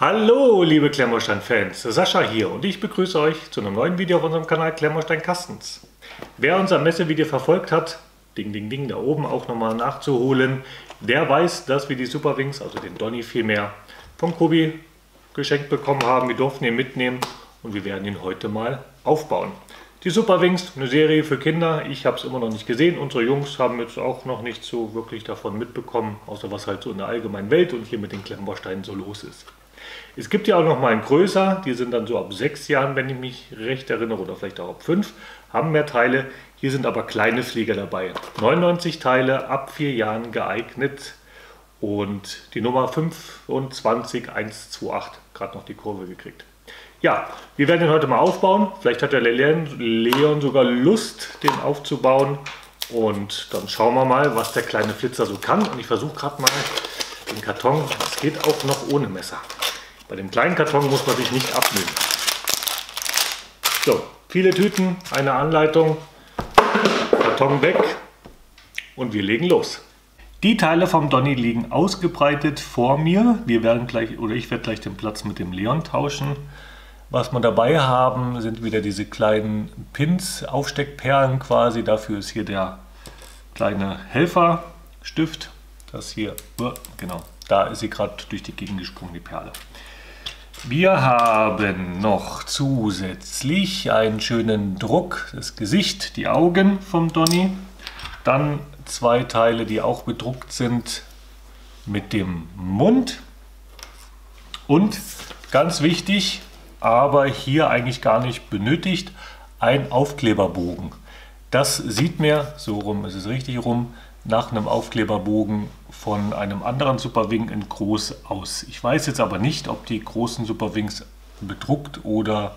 Hallo liebe Klemmerstein-Fans, Sascha hier und ich begrüße euch zu einem neuen Video auf unserem Kanal Klemmerstein Kastens. Wer unser Messevideo verfolgt hat, ding ding ding da oben auch nochmal nachzuholen, der weiß, dass wir die Superwings, also den Donny vielmehr, vom Kobi geschenkt bekommen haben. Wir durften ihn mitnehmen und wir werden ihn heute mal aufbauen. Die Superwings, eine Serie für Kinder. Ich habe es immer noch nicht gesehen. Unsere Jungs haben jetzt auch noch nicht so wirklich davon mitbekommen, außer was halt so in der allgemeinen Welt und hier mit den Klemmbausteinen so los ist. Es gibt ja auch noch mal ein größer, die sind dann so ab sechs Jahren, wenn ich mich recht erinnere, oder vielleicht auch ab fünf, haben mehr Teile. Hier sind aber kleine Flieger dabei. 99 Teile, ab vier Jahren geeignet und die Nummer 25128, gerade noch die Kurve gekriegt. Ja, wir werden ihn heute mal aufbauen. Vielleicht hat der Leon sogar Lust, den aufzubauen. Und dann schauen wir mal, was der kleine Flitzer so kann. Und ich versuche gerade mal den Karton. Es geht auch noch ohne Messer. Bei dem kleinen Karton muss man sich nicht abmühen. So, viele Tüten, eine Anleitung, Karton weg und wir legen los. Die Teile vom Donny liegen ausgebreitet vor mir. Wir werden gleich, oder ich werde gleich den Platz mit dem Leon tauschen. Was wir dabei haben, sind wieder diese kleinen Pins, Aufsteckperlen quasi. Dafür ist hier der kleine Helferstift. Das hier, oh, genau, da ist sie gerade durch die Gegend gesprungen, die Perle. Wir haben noch zusätzlich einen schönen Druck, das Gesicht, die Augen vom Donny. Dann zwei Teile, die auch bedruckt sind mit dem Mund. Und ganz wichtig, aber hier eigentlich gar nicht benötigt, ein Aufkleberbogen. Das sieht mir, so rum ist es richtig rum, nach einem Aufkleberbogen von einem anderen Superwing in groß aus. Ich weiß jetzt aber nicht, ob die großen Superwings bedruckt oder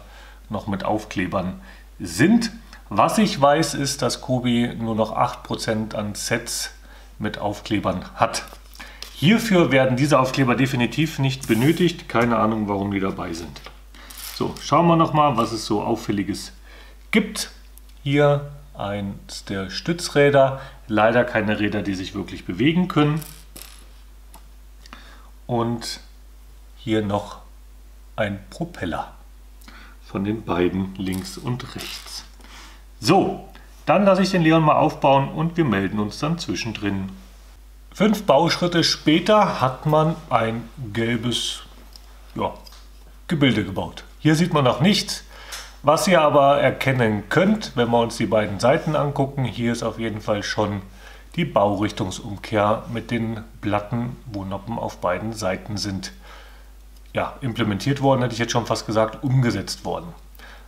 noch mit Aufklebern sind. Was ich weiß, ist, dass Kobi nur noch 8% an Sets mit Aufklebern hat. Hierfür werden diese Aufkleber definitiv nicht benötigt. Keine Ahnung, warum die dabei sind. So, schauen wir nochmal, was es so Auffälliges gibt. Hier eins der Stützräder. Leider keine Räder, die sich wirklich bewegen können. Und hier noch ein Propeller von den beiden links und rechts. So, dann lasse ich den Leon mal aufbauen und wir melden uns dann zwischendrin. Fünf Bauschritte später hat man ein gelbes ja, Gebilde gebaut. Hier sieht man noch nichts. Was ihr aber erkennen könnt, wenn wir uns die beiden Seiten angucken, hier ist auf jeden Fall schon die Baurichtungsumkehr mit den Platten, wo Noppen auf beiden Seiten sind. Ja, implementiert worden, hätte ich jetzt schon fast gesagt, umgesetzt worden.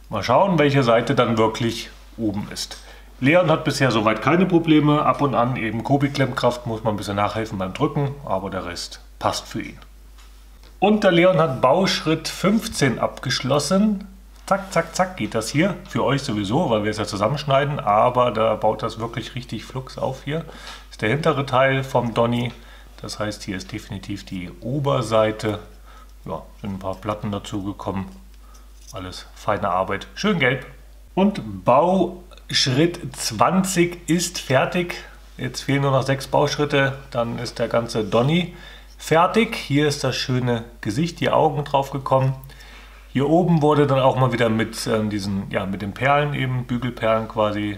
Mal schauen, welche Seite dann wirklich oben ist. Leon hat bisher soweit keine Probleme. Ab und an eben Kobi-Klemmkraft muss man ein bisschen nachhelfen beim Drücken, aber der Rest passt für ihn. Und der Leon hat Bauschritt 15 abgeschlossen. Zack, zack, zack geht das hier. Für euch sowieso, weil wir es ja zusammenschneiden, aber da baut das wirklich richtig flux auf hier. Das ist der hintere Teil vom Donny. Das heißt, hier ist definitiv die Oberseite. Ja, sind ein paar Platten dazu gekommen. Alles feine Arbeit. Schön gelb. Und Bauschritt 20 ist fertig. Jetzt fehlen nur noch sechs Bauschritte. Dann ist der ganze Donny fertig. Hier ist das schöne Gesicht, die Augen drauf gekommen. Hier oben wurde dann auch mal wieder mit äh, diesen, ja, mit den Perlen eben, Bügelperlen quasi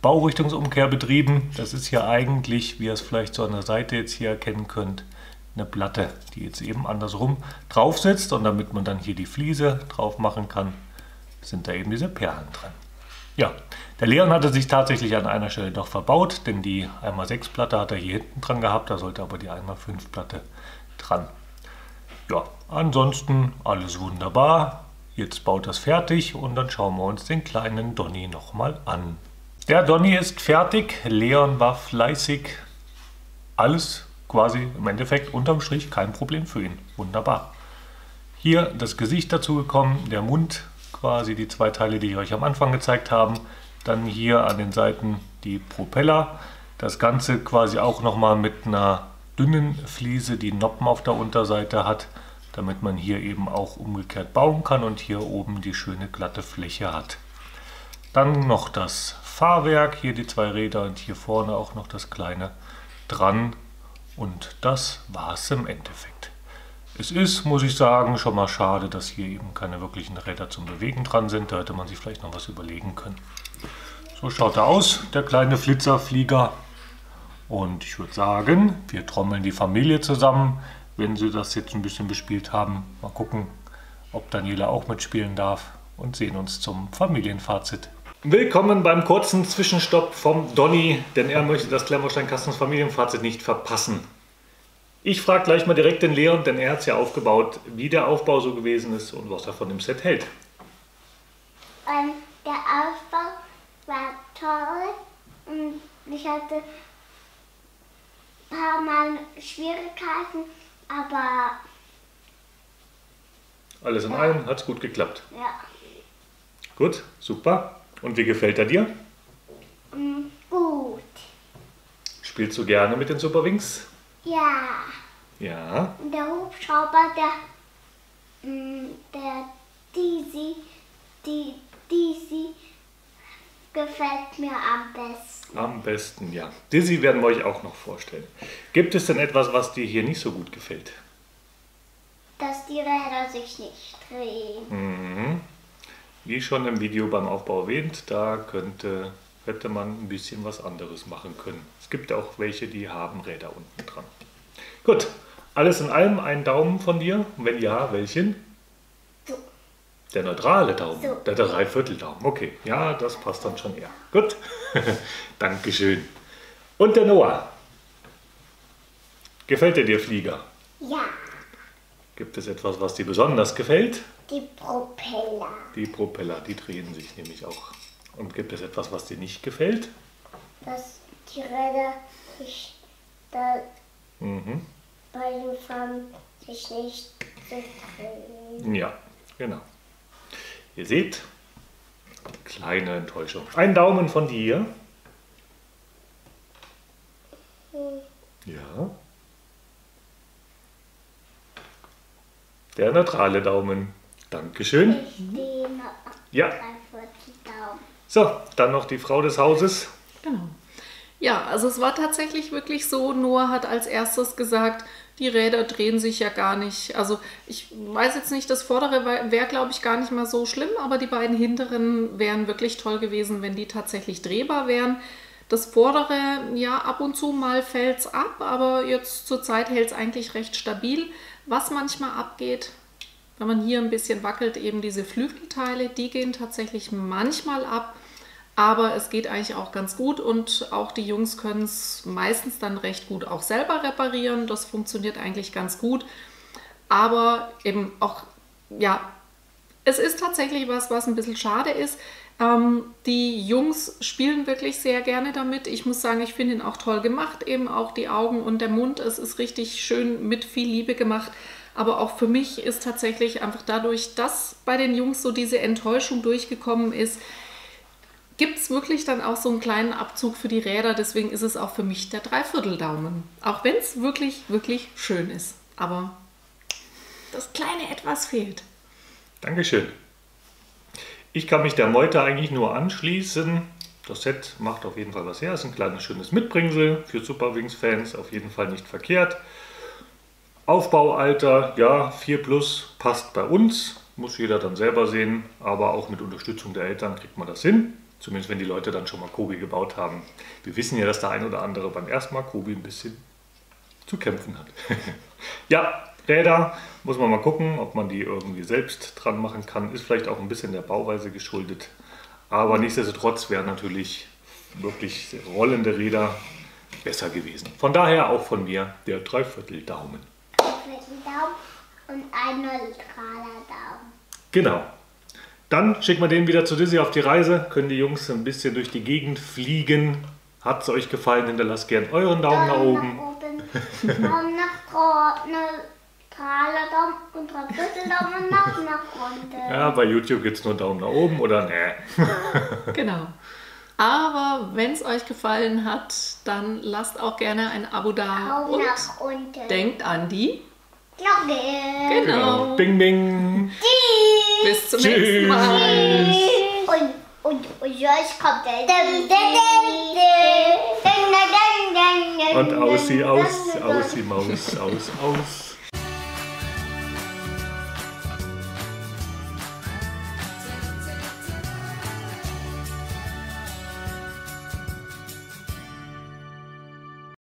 Baurichtungsumkehr betrieben. Das ist hier eigentlich, wie ihr es vielleicht so an der Seite jetzt hier erkennen könnt, eine Platte, die jetzt eben andersrum drauf sitzt und damit man dann hier die Fliese drauf machen kann, sind da eben diese Perlen dran. Ja, der Leon hatte sich tatsächlich an einer Stelle doch verbaut, denn die 1x6 Platte hat er hier hinten dran gehabt, da sollte aber die 1x5 Platte dran. Ja, ansonsten alles wunderbar. Jetzt baut das fertig und dann schauen wir uns den kleinen Donny nochmal an. Der Donny ist fertig, Leon war fleißig. Alles quasi im Endeffekt unterm Strich kein Problem für ihn. Wunderbar. Hier das Gesicht dazu gekommen, der Mund quasi die zwei Teile, die ich euch am Anfang gezeigt habe. Dann hier an den Seiten die Propeller. Das Ganze quasi auch nochmal mit einer dünnen Fliese, die Noppen auf der Unterseite hat, damit man hier eben auch umgekehrt bauen kann und hier oben die schöne glatte Fläche hat. Dann noch das Fahrwerk, hier die zwei Räder und hier vorne auch noch das kleine dran. Und das war es im Endeffekt. Es ist, muss ich sagen, schon mal schade, dass hier eben keine wirklichen Räder zum Bewegen dran sind. Da hätte man sich vielleicht noch was überlegen können. So schaut er aus, der kleine Flitzerflieger. Und ich würde sagen, wir trommeln die Familie zusammen, wenn sie das jetzt ein bisschen bespielt haben. Mal gucken, ob Daniela auch mitspielen darf und sehen uns zum Familienfazit. Willkommen beim kurzen Zwischenstopp vom Donny, denn er möchte das Klemmerstein-Kastens Familienfazit nicht verpassen. Ich frage gleich mal direkt den Leon, denn er hat es ja aufgebaut, wie der Aufbau so gewesen ist und was er von dem Set hält. Ähm, der Aufbau war toll und ich hatte Mal Schwierigkeiten, aber Alles in allem hat es gut geklappt. ja, Gut, super. Und wie gefällt er dir? mm, gut. Spielst du gerne mit den Superwings? Ja, Ja. der Hubschrauber, der, mm, der Dizzy, die Dizzy gefällt mir am besten. Am besten, ja. Dizzy werden wir euch auch noch vorstellen. Gibt es denn etwas, was dir hier nicht so gut gefällt? Dass die Räder sich nicht drehen. Mhm. Wie schon im Video beim Aufbau erwähnt, da könnte, hätte man ein bisschen was anderes machen können. Es gibt auch welche, die haben Räder unten dran. Gut, alles in allem ein Daumen von dir. Wenn ja, welchen? Der neutrale Daumen, So. der Dreivierteldaumen. Okay, ja, das passt dann schon eher. Gut, Dankeschön. Und der Noah. Gefällt dir der Flieger? Ja, Gibt es etwas, was dir besonders gefällt? die Propeller. Die Propeller, die drehen sich nämlich auch. Und gibt es etwas, was dir nicht gefällt? Dass die Räder sich da Mhm. bei den Farben sich nicht so drehen. Ja, genau. Ihr seht, kleine Enttäuschung. Ein Daumen von dir. Ja. Der neutrale Daumen. Dankeschön. Ja. So, dann noch die Frau des Hauses. Genau. Ja, also es war tatsächlich wirklich so, Noah hat als erstes gesagt, die Räder drehen sich ja gar nicht. Also ich weiß jetzt nicht, das vordere wäre, glaube ich, gar nicht mal so schlimm, aber die beiden hinteren wären wirklich toll gewesen, wenn die tatsächlich drehbar wären. Das vordere, ja, ab und zu mal fällt es ab, aber jetzt zur Zeit hält es eigentlich recht stabil. Was manchmal abgeht, wenn man hier ein bisschen wackelt, eben diese Flügelteile, die gehen tatsächlich manchmal ab. Aber es geht eigentlich auch ganz gut und auch die Jungs können es meistens dann recht gut auch selber reparieren. Das funktioniert eigentlich ganz gut. Aber eben auch, ja, es ist tatsächlich was, was ein bisschen schade ist. Ähm, die Jungs spielen wirklich sehr gerne damit. Ich muss sagen, ich finde ihn auch toll gemacht, eben auch die Augen und der Mund. Es ist richtig schön mit viel Liebe gemacht. Aber auch für mich ist tatsächlich einfach dadurch, dass bei den Jungs so diese Enttäuschung durchgekommen ist, gibt es wirklich dann auch so einen kleinen Abzug für die Räder. Deswegen ist es auch für mich der Dreivierteldaumen. Auch wenn es wirklich, wirklich schön ist. Aber das kleine Etwas fehlt. Dankeschön. Ich kann mich der Meute eigentlich nur anschließen. Das Set macht auf jeden Fall was her. Es ist ein kleines, schönes Mitbringsel für Superwings-Fans. Auf jeden Fall nicht verkehrt. Aufbaualter, ja, 4 plus passt bei uns. Muss jeder dann selber sehen. Aber auch mit Unterstützung der Eltern kriegt man das hin. Zumindest wenn die Leute dann schon mal Kobi gebaut haben. Wir wissen ja, dass der ein oder andere beim ersten Mal Kobi ein bisschen zu kämpfen hat. ja, Räder muss man mal gucken, ob man die irgendwie selbst dran machen kann. Ist vielleicht auch ein bisschen der Bauweise geschuldet. Aber nichtsdestotrotz wären natürlich wirklich rollende Räder besser gewesen. Von daher auch von mir der Dreiviertel-Daumen. Dreiviertel Daumen und ein neutraler Daumen. Genau. Dann schicken wir den wieder zu Dizzy auf die Reise. Können die Jungs ein bisschen durch die Gegend fliegen. Hat es euch gefallen? Hinterlasst gern euren Daumen nach oben. Nach oben. Daumen nach dro- neutraler Daumen und Daumen nach, nach unten. Ja, bei YouTube gibt es nur Daumen nach oben oder ne. Genau. Aber wenn es euch gefallen hat, dann lasst auch gerne ein Abo da Daumen und nach unten. denkt an die. Glocke. Genau. Bing, bing. Bis zum Tschüss. nächsten Mal. Und, und, und jetzt kommt der. Und aus sie, aus, aus sie, Maus, aus, aus.